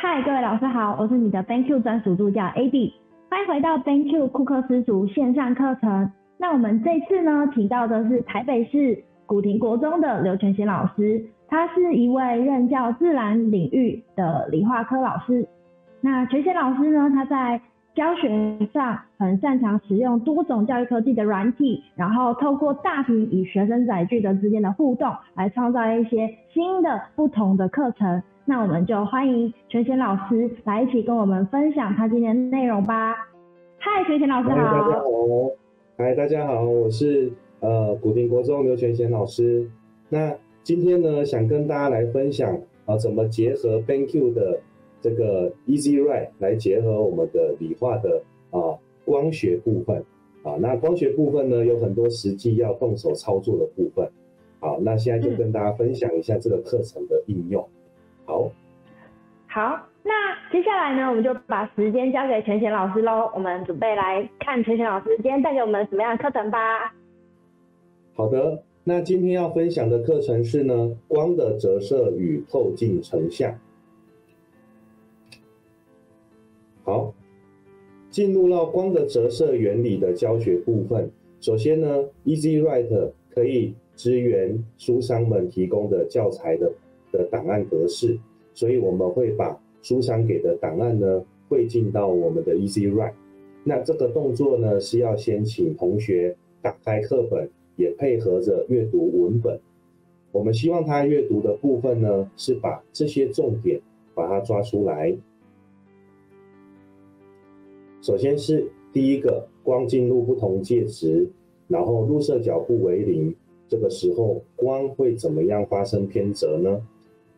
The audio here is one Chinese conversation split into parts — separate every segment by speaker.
Speaker 1: 嗨，各位老师好，我是你的 BenQ 专属助教 AB，欢迎回到 BenQ 库克斯族线上课程。那我们这次呢，请到的是台北市古亭国中的刘全贤老师，他是一位任教自然领域的理化科老师。那全贤老师呢，他在教学上很擅长使用多种教育科技的软体，然后透过大屏与学生载具的之间的互动，来创造一些新的不同的课程。那我们就欢迎全贤老师来一起跟我们分享他今天的内容吧。嗨，全贤老师好。
Speaker 2: 大家好。嗨，大家好，我是呃古亭国中刘全贤老师。那今天呢，想跟大家来分享啊，怎么结合 BenQ 的这个 Easy Write 来结合我们的理化的啊光学部分啊。那光学部分呢，有很多实际要动手操作的部分。好，那现在就跟大家分享一下这个课程的应用。好，
Speaker 1: 好，那接下来呢，我们就把时间交给全贤老师喽。我们准备来看全贤老师今天带给我们什么样的课程吧。
Speaker 2: 好的，那今天要分享的课程是呢，光的折射与透镜成像。好，进入到光的折射原理的教学部分。首先呢，Easy Write 可以支援书商们提供的教材的。的档案格式，所以我们会把书商给的档案呢汇进到我们的 Easy Write。那这个动作呢是要先请同学打开课本，也配合着阅读文本。我们希望他阅读的部分呢是把这些重点把它抓出来。首先是第一个，光进入不同介质，然后入射角不为零，这个时候光会怎么样发生偏折呢？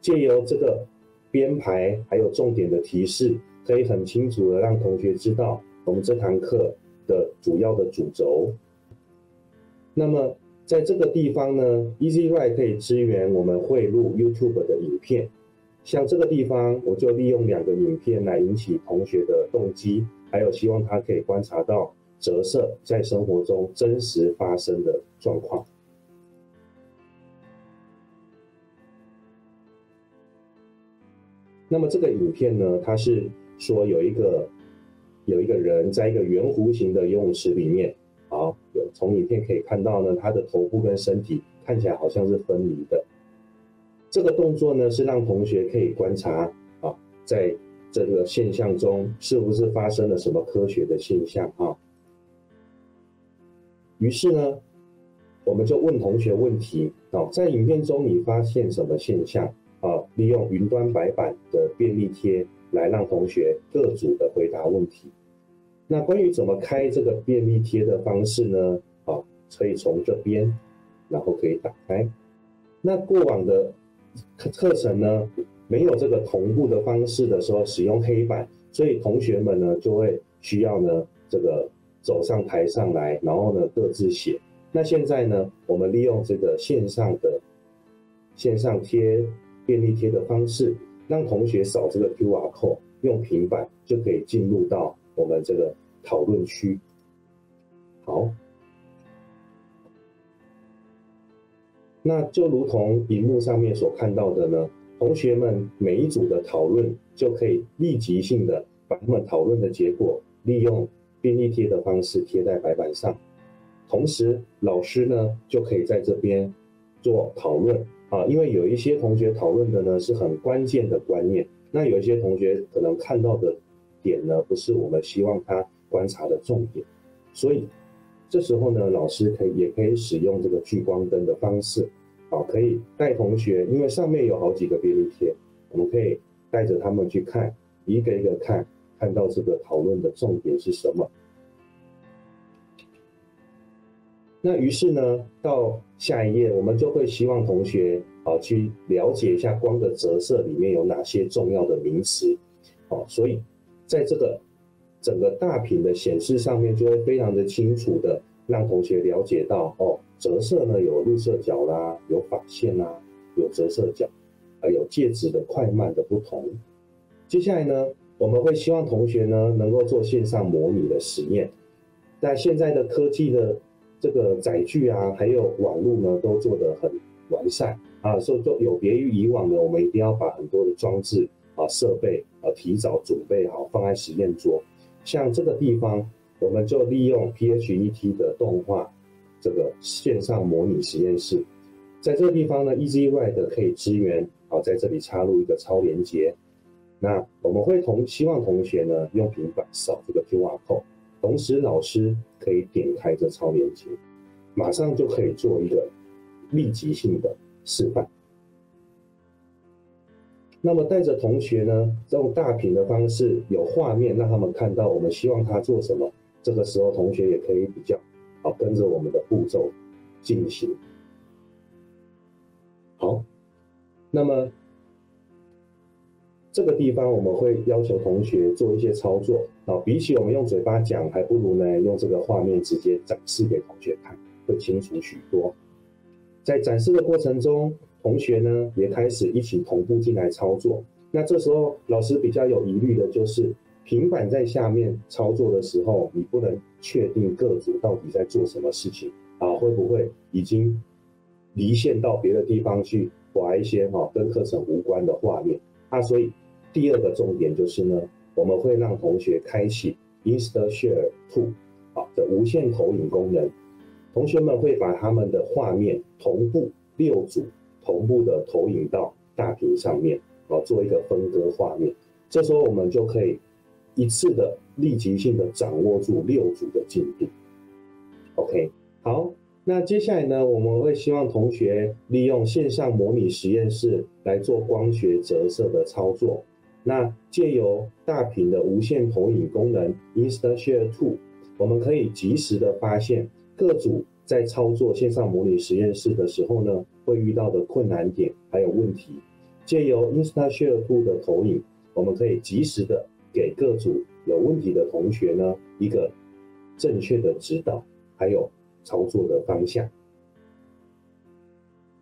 Speaker 2: 借由这个编排，还有重点的提示，可以很清楚的让同学知道我们这堂课的主要的主轴。那么在这个地方呢，Easy Write 可以支援我们汇入 YouTube 的影片。像这个地方，我就利用两个影片来引起同学的动机，还有希望他可以观察到折射在生活中真实发生的状况。那么这个影片呢，它是说有一个有一个人在一个圆弧形的游泳池里面，好，有从影片可以看到呢，他的头部跟身体看起来好像是分离的。这个动作呢，是让同学可以观察啊，在这个现象中是不是发生了什么科学的现象啊？于是呢，我们就问同学问题哦，在影片中你发现什么现象？啊，利用云端白板的便利贴来让同学各组的回答问题。那关于怎么开这个便利贴的方式呢？啊，可以从这边，然后可以打开。那过往的课程呢，没有这个同步的方式的时候，使用黑板，所以同学们呢就会需要呢这个走上台上来，然后呢各自写。那现在呢，我们利用这个线上的线上贴。便利贴的方式，让同学扫这个 QR code，用平板就可以进入到我们这个讨论区。好，那就如同荧幕上面所看到的呢，同学们每一组的讨论就可以立即性的把他们讨论的结果利用便利贴的方式贴在白板上，同时老师呢就可以在这边做讨论。啊，因为有一些同学讨论的呢是很关键的观念，那有一些同学可能看到的点呢不是我们希望他观察的重点，所以这时候呢，老师可以也可以使用这个聚光灯的方式，啊，可以带同学，因为上面有好几个便利贴，我们可以带着他们去看，一个一个看，看到这个讨论的重点是什么。那于是呢，到下一页，我们就会希望同学啊去了解一下光的折射里面有哪些重要的名词，哦，所以在这个整个大屏的显示上面，就会非常的清楚的让同学了解到，哦，折射呢有入射角啦，有法线啦，有折射角，还有介质的快慢的不同。接下来呢，我们会希望同学呢能够做线上模拟的实验，在现在的科技的。这个载具啊，还有网络呢，都做得很完善啊，所以就有别于以往的，我们一定要把很多的装置啊设备啊提早准备好放在实验桌。像这个地方，我们就利用 PHET 的动画这个线上模拟实验室，在这个地方呢 E Z Y 的可以支援啊，在这里插入一个超连接。那我们会同希望同学呢用平板扫这个 QR code，同时老师可以点开这超链接，马上就可以做一个立即性的示范。那么带着同学呢，用大屏的方式有画面让他们看到我们希望他做什么。这个时候同学也可以比较好跟着我们的步骤进行。好，那么。这个地方我们会要求同学做一些操作啊，比起我们用嘴巴讲，还不如呢用这个画面直接展示给同学看，会清楚许多。在展示的过程中，同学呢也开始一起同步进来操作。那这时候老师比较有疑虑的就是，平板在下面操作的时候，你不能确定各组到底在做什么事情啊，会不会已经离线到别的地方去划一些哈跟课程无关的画面啊？所以。第二个重点就是呢，我们会让同学开启 InstaShare Two 啊的无线投影功能。同学们会把他们的画面同步六组同步的投影到大屏上面啊，做一个分割画面。这时候我们就可以一次的立即性的掌握住六组的进度。OK，好，那接下来呢，我们会希望同学利用线上模拟实验室来做光学折射的操作。那借由大屏的无线投影功能 InstaShare Two，我们可以及时的发现各组在操作线上模拟实验室的时候呢，会遇到的困难点还有问题。借由 InstaShare Two 的投影，我们可以及时的给各组有问题的同学呢一个正确的指导，还有操作的方向。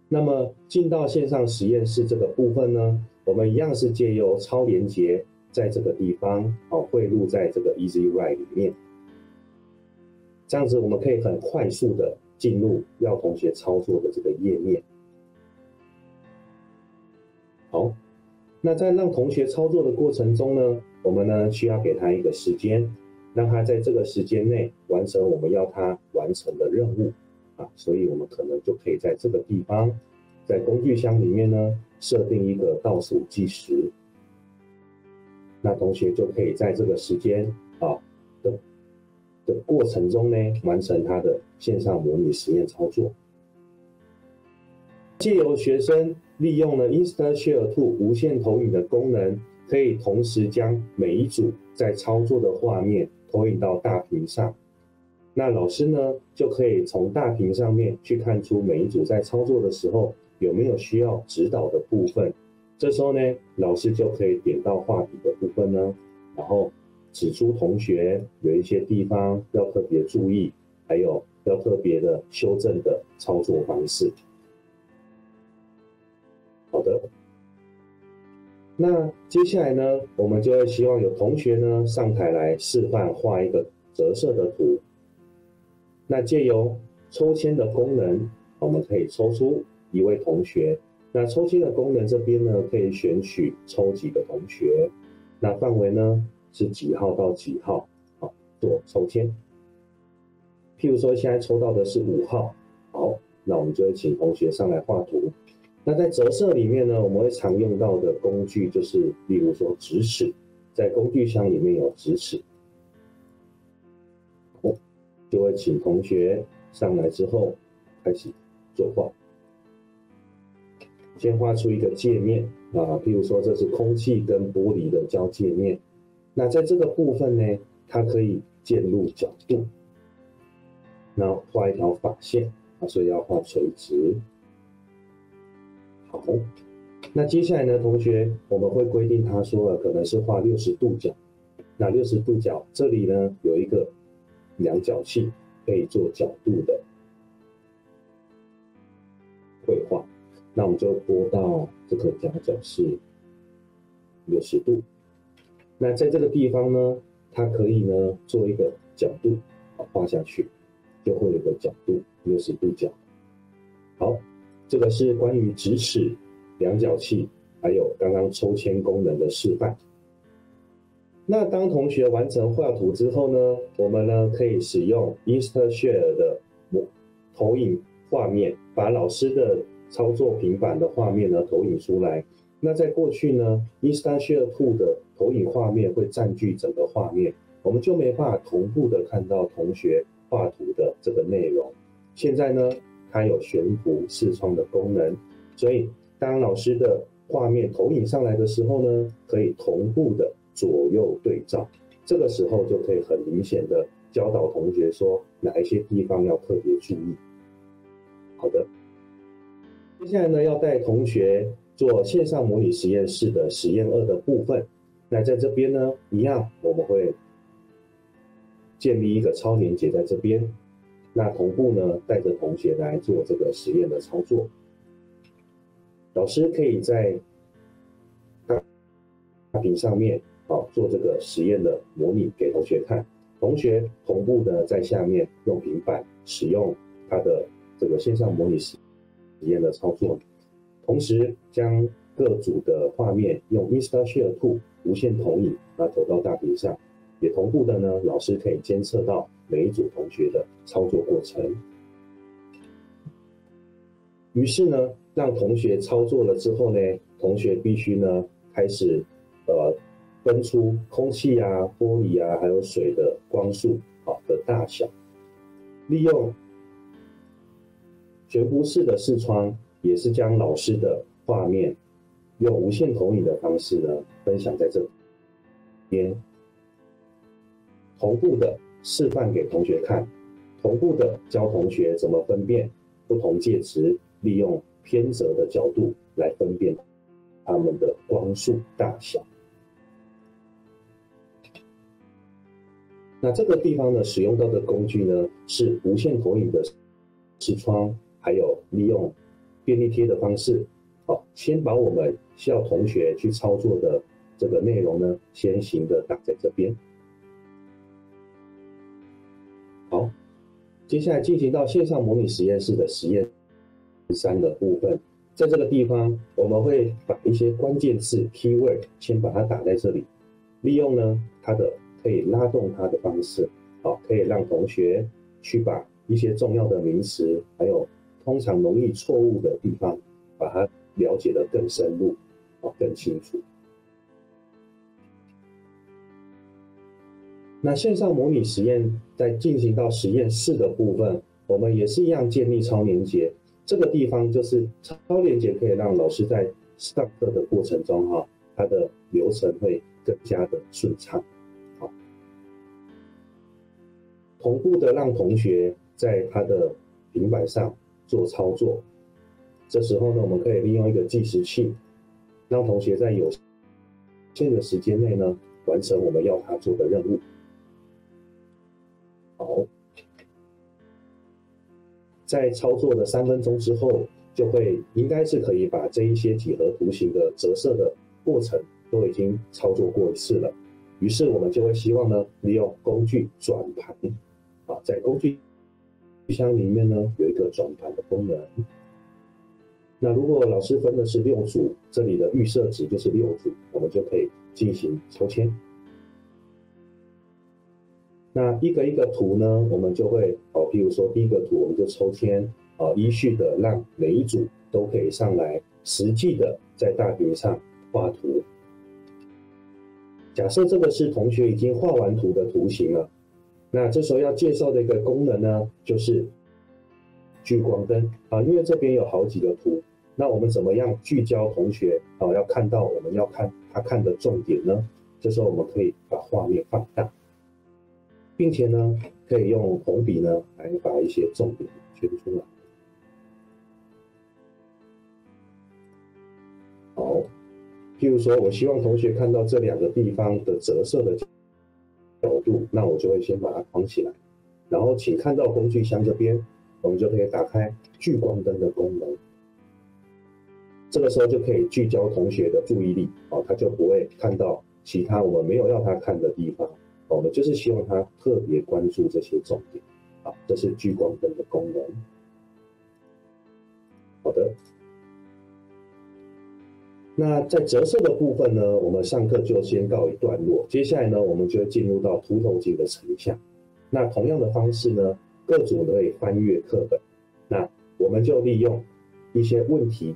Speaker 2: 那么进到线上实验室这个部分呢？我们一样是借由超连接，在这个地方哦汇入在这个 Easy Ride 里面，这样子我们可以很快速的进入要同学操作的这个页面。好，那在让同学操作的过程中呢，我们呢需要给他一个时间，让他在这个时间内完成我们要他完成的任务啊，所以我们可能就可以在这个地方，在工具箱里面呢。设定一个倒数计时，那同学就可以在这个时间啊的的过程中呢，完成他的线上模拟实验操作。借由学生利用了 InstaShare Two 无线投影的功能，可以同时将每一组在操作的画面投影到大屏上。那老师呢，就可以从大屏上面去看出每一组在操作的时候。有没有需要指导的部分？这时候呢，老师就可以点到画笔的部分呢，然后指出同学有一些地方要特别注意，还有要特别的修正的操作方式。那接下来呢，我们就会希望有同学呢上台来示范画一个折射的图。那借由抽签的功能，我们可以抽出。一位同学，那抽签的功能这边呢，可以选取抽几个同学，那范围呢是几号到几号，好做抽签。譬如说现在抽到的是五号，好，那我们就会请同学上来画图。那在折射里面呢，我们会常用到的工具就是，例如说直尺，在工具箱里面有直尺，哦，就会请同学上来之后开始作画。先画出一个界面啊，譬如说这是空气跟玻璃的交界面，那在这个部分呢，它可以渐入角度，那画一条法线啊，所以要画垂直。好，那接下来呢，同学我们会规定他说了，可能是画六十度角，那六十度角这里呢有一个量角器可以做角度的绘画。那我们就拨到这个夹角是六十度。那在这个地方呢，它可以呢做一个角度，画下去就会有个角度六十度角。好，这个是关于直尺、量角器还有刚刚抽签功能的示范。那当同学完成画图之后呢，我们呢可以使用 InstaShare 的投影画面，把老师的操作平板的画面呢投影出来。那在过去呢，InstaShare Two 的投影画面会占据整个画面，我们就没办法同步的看到同学画图的这个内容。现在呢，它有悬浮视窗的功能，所以当老师的画面投影上来的时候呢，可以同步的左右对照，这个时候就可以很明显的教导同学说哪一些地方要特别注意。好的，接下来呢，要带同学做线上模拟实验室的实验二的部分。那在这边呢，一样我们会建立一个超连接在这边。那同步呢，带着同学来做这个实验的操作。老师可以在大屏上面啊做这个实验的模拟给同学看，同学同步的在下面用平板使用他的这个线上模拟实实验的操作，同时将各组的画面用 InstaShare Two 无线投影啊投到大屏上，也同步的呢，老师可以监测到。每一组同学的操作过程，于是呢，让同学操作了之后呢，同学必须呢开始呃分出空气啊、玻璃啊，还有水的光束好的大小，利用悬浮式的视窗，也是将老师的画面用无线投影的方式呢分享在这边，同步的。示范给同学看，同步的教同学怎么分辨不同介质，利用偏折的角度来分辨它们的光束大小。那这个地方呢，使用到的工具呢是无线投影的视窗，还有利用便利贴的方式。好，先把我们需要同学去操作的这个内容呢，先行的打在这边。接下来进行到线上模拟实验室的实验三的部分，在这个地方，我们会把一些关键字 keyword 先把它打在这里，利用呢它的可以拉动它的方式，好，可以让同学去把一些重要的名词，还有通常容易错误的地方，把它了解的更深入，啊，更清楚。那线上模拟实验在进行到实验室的部分，我们也是一样建立超连接。这个地方就是超连接可以让老师在上课的过程中，哈，它的流程会更加的顺畅。好，同步的让同学在他的平板上做操作。这时候呢，我们可以利用一个计时器，让同学在有限的时间内呢，完成我们要他做的任务。好，在操作的三分钟之后，就会应该是可以把这一些几何图形的折射的过程都已经操作过一次了。于是我们就会希望呢，利用工具转盘，啊，在工具箱里面呢有一个转盘的功能。那如果老师分的是六组，这里的预设值就是六组，我们就可以进行抽签。那一个一个图呢，我们就会哦，譬如说第一个图，我们就抽签哦，依序的让每一组都可以上来，实际的在大屏上画图。假设这个是同学已经画完图的图形了，那这时候要介绍的一个功能呢，就是聚光灯啊，因为这边有好几个图，那我们怎么样聚焦同学啊，要看到我们要看他看的重点呢？这时候我们可以把画面放大。并且呢，可以用红笔呢来把一些重点圈出来。好，譬如说我希望同学看到这两个地方的折射的角度，那我就会先把它框起来。然后请看到工具箱这边，我们就可以打开聚光灯的功能。这个时候就可以聚焦同学的注意力，哦，他就不会看到其他我们没有要他看的地方。我们就是希望他特别关注这些重点，好，这是聚光灯的功能。好的，那在折射的部分呢，我们上课就先告一段落。接下来呢，我们就会进入到凸透镜的成像。那同样的方式呢，各组可以翻阅课本。那我们就利用一些问题，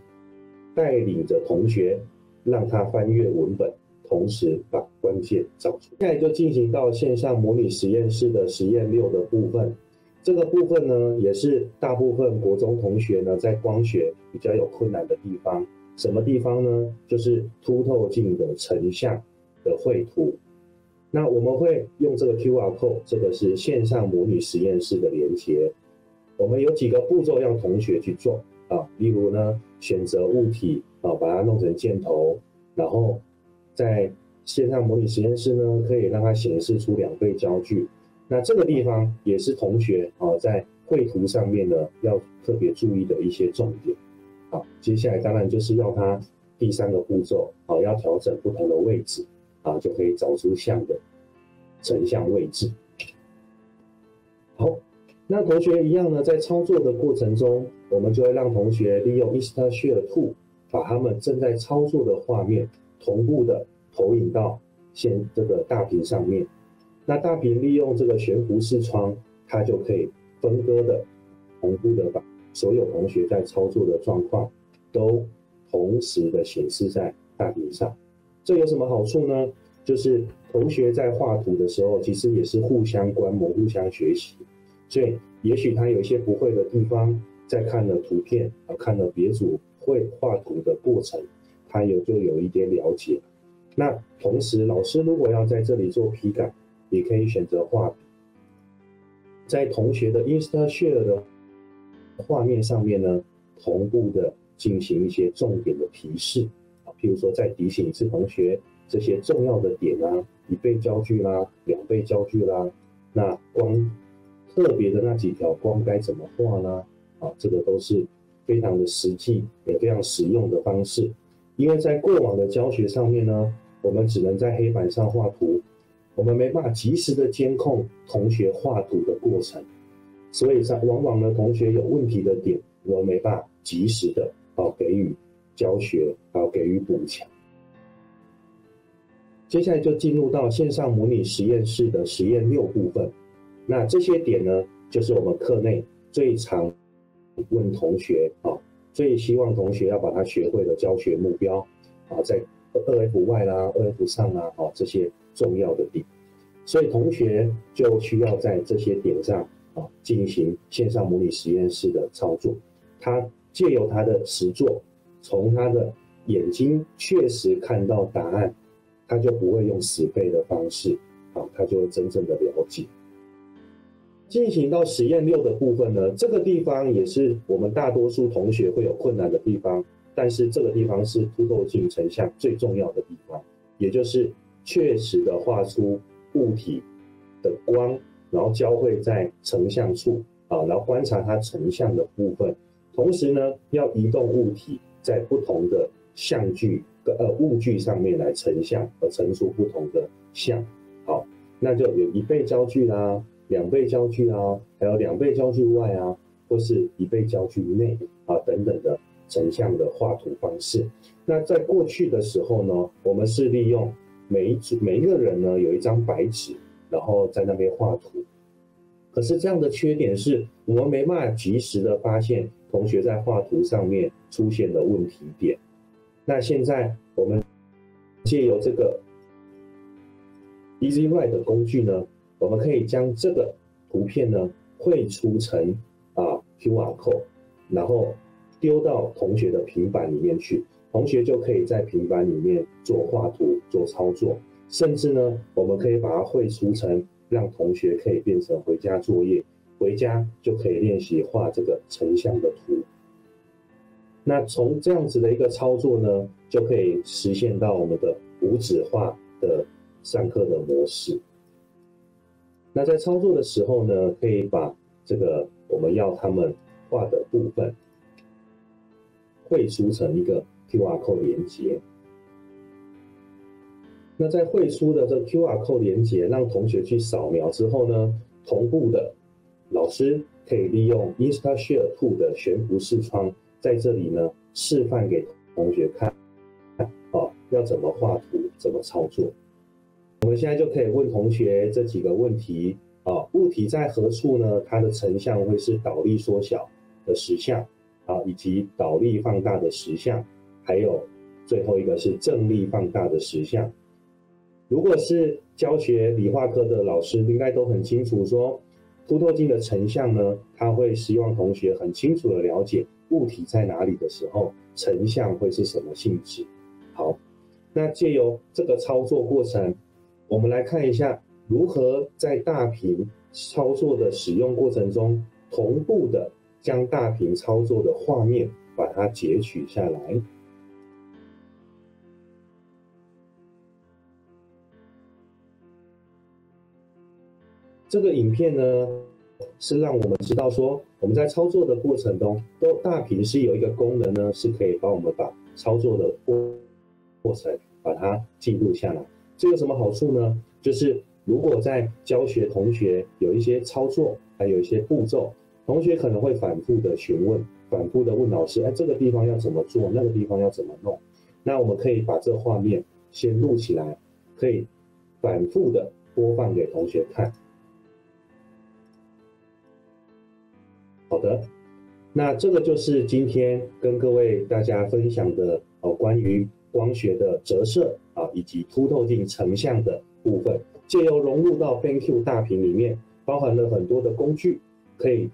Speaker 2: 带领着同学，让他翻阅文本，同时把关键找出。现在就进行到线上模拟实验室的实验六的部分。这个部分呢，也是大部分国中同学呢在光学比较有困难的地方。什么地方呢？就是凸透镜的成像的绘图。那我们会用这个 QR code，这个是线上模拟实验室的连接。我们有几个步骤让同学去做啊，例如呢，选择物体啊，把它弄成箭头，然后在线上模拟实验室呢，可以让它显示出两倍焦距。那这个地方也是同学啊在绘图上面呢要特别注意的一些重点。好，接下来当然就是要它第三个步骤，好，要调整不同的位置，啊，就可以找出像的成像位置。好，那同学一样呢，在操作的过程中，我们就会让同学利用 InstaShare Two，把他们正在操作的画面同步的投影到现这个大屏上面。那大屏利用这个悬浮视窗，它就可以分割的同步的把。所有同学在操作的状况都同时的显示在大屏上，这有什么好处呢？就是同学在画图的时候，其实也是互相观摩、互相学习。所以，也许他有一些不会的地方，在看了图片啊，看了别组会画图的过程，他有就有一点了解。那同时，老师如果要在这里做批改，也可以选择画笔，在同学的 InstaShare 的。画面上面呢，同步的进行一些重点的提示啊，譬如说再提醒一次同学这些重要的点啊，一倍焦距啦，两倍焦距啦，那光特别的那几条光该怎么画呢？啊，这个都是非常的实际也非常实用的方式，因为在过往的教学上面呢，我们只能在黑板上画图，我们没办法及时的监控同学画图的过程。所以，在往往呢，同学有问题的点，我们没办法及时的啊给予教学，啊给予补强。接下来就进入到线上模拟实验室的实验六部分。那这些点呢，就是我们课内最常问同学啊所以希望同学要把它学会的教学目标啊，在二 F 外啦、二 F 上啊，哦这些重要的点。所以同学就需要在这些点上。啊，进行线上模拟实验室的操作，他借由他的实作，从他的眼睛确实看到答案，他就不会用死背的方式，啊，他就会真正的了解。进行到实验六的部分呢，这个地方也是我们大多数同学会有困难的地方，但是这个地方是凸透镜成像最重要的地方，也就是确实的画出物体的光。然后交汇在成像处啊，然后观察它成像的部分，同时呢，要移动物体在不同的相距呃物距上面来成像，而成出不同的像。好，那就有一倍焦距啦，两倍焦距啊，还有两倍焦距外啊，或是一倍焦距内啊等等的成像的画图方式。那在过去的时候呢，我们是利用每一组每一个人呢有一张白纸。然后在那边画图，可是这样的缺点是我们没办法及时的发现同学在画图上面出现的问题点。那现在我们借由这个 EasyWrite 的工具呢，我们可以将这个图片呢绘出成啊 QR code，然后丢到同学的平板里面去，同学就可以在平板里面做画图做操作。甚至呢，我们可以把它绘出成，让同学可以变成回家作业，回家就可以练习画这个成像的图。那从这样子的一个操作呢，就可以实现到我们的无纸化的上课的模式。那在操作的时候呢，可以把这个我们要他们画的部分绘出成一个 QR code 连接。那在绘出的这 QR code 连接，让同学去扫描之后呢，同步的老师可以利用 InstaShare Two 的悬浮视窗，在这里呢示范给同学看，哦，要怎么画图，怎么操作。我们现在就可以问同学这几个问题啊，物体在何处呢？它的成像会是导力缩小的实像啊，以及导力放大的实像，还有最后一个是正力放大的实像。如果是教学理化科的老师，应该都很清楚说。凸透镜的成像呢，它会希望同学很清楚的了解物体在哪里的时候，成像会是什么性质。好，那借由这个操作过程，我们来看一下如何在大屏操作的使用过程中，同步的将大屏操作的画面把它截取下来。这个影片呢，是让我们知道说，我们在操作的过程中，都大屏是有一个功能呢，是可以帮我们把操作的过过程把它记录下来。这有什么好处呢？就是如果在教学同学有一些操作，还有一些步骤，同学可能会反复的询问，反复的问老师，哎，这个地方要怎么做？那个地方要怎么弄？那我们可以把这画面先录起来，可以反复的播放给同学看。好的，那这个就是今天跟各位大家分享的哦，关于光学的折射以及凸透镜成像的部分，借由融入到 BenQ 大屏里面，包含了很多的工具，可以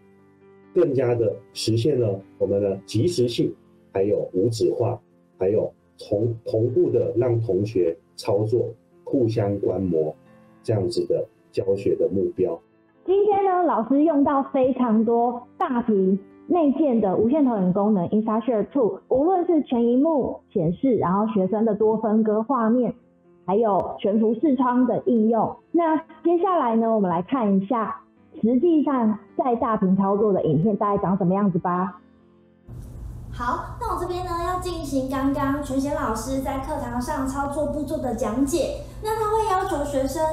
Speaker 2: 更加的实现了我们的即时性，还有无纸化，还有同同步的让同学操作，互相观摩这样子的教学的目标。
Speaker 1: 今天呢，老师用到非常多大屏内建的无线投影功能，InstaShare Two，无论是全荧幕显示，然后学生的多分割画面，还有悬浮视窗的应用。那接下来呢，我们来看一下实际上在大屏操作的影片大概长什么样子吧。
Speaker 3: 好，那我这边呢要进行刚刚全贤老师在课堂上操作步骤的讲解，那他会要求学生。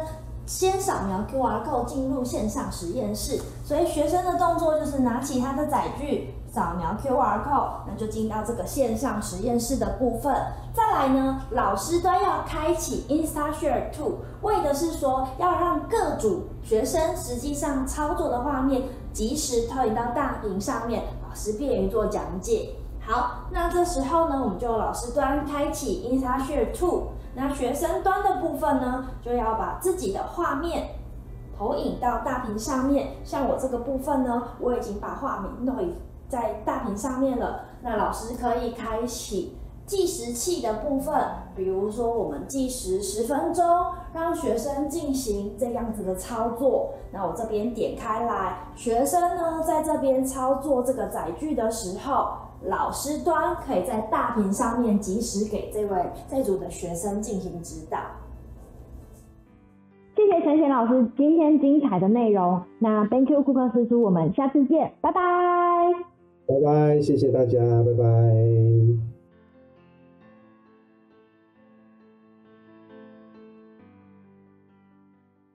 Speaker 3: 先扫描 QR code 进入线上实验室，所以学生的动作就是拿起他的载具，扫描 QR code，那就进到这个线上实验室的部分。再来呢，老师都要开启 InstaShare Two，为的是说要让各组学生实际上操作的画面及时投影到大屏上面，老师便于做讲解。好，那这时候呢，我们就老师端开启 InstaShare Two。那学生端的部分呢，就要把自己的画面投影到大屏上面。像我这个部分呢，我已经把画面投影在大屏上面了。那老师可以开启计时器的部分，比如说我们计时十分钟，让学生进行这样子的操作。那我这边点开来，学生呢在这边操作这个载具的时候。老师端可以在大屏上面及时给这位这组的学生进行指导。
Speaker 1: 谢谢陈贤老师今天精彩的内容。那 Thank you 顾客师叔，我们下次见，拜拜。
Speaker 2: 拜拜，谢谢大家，拜拜。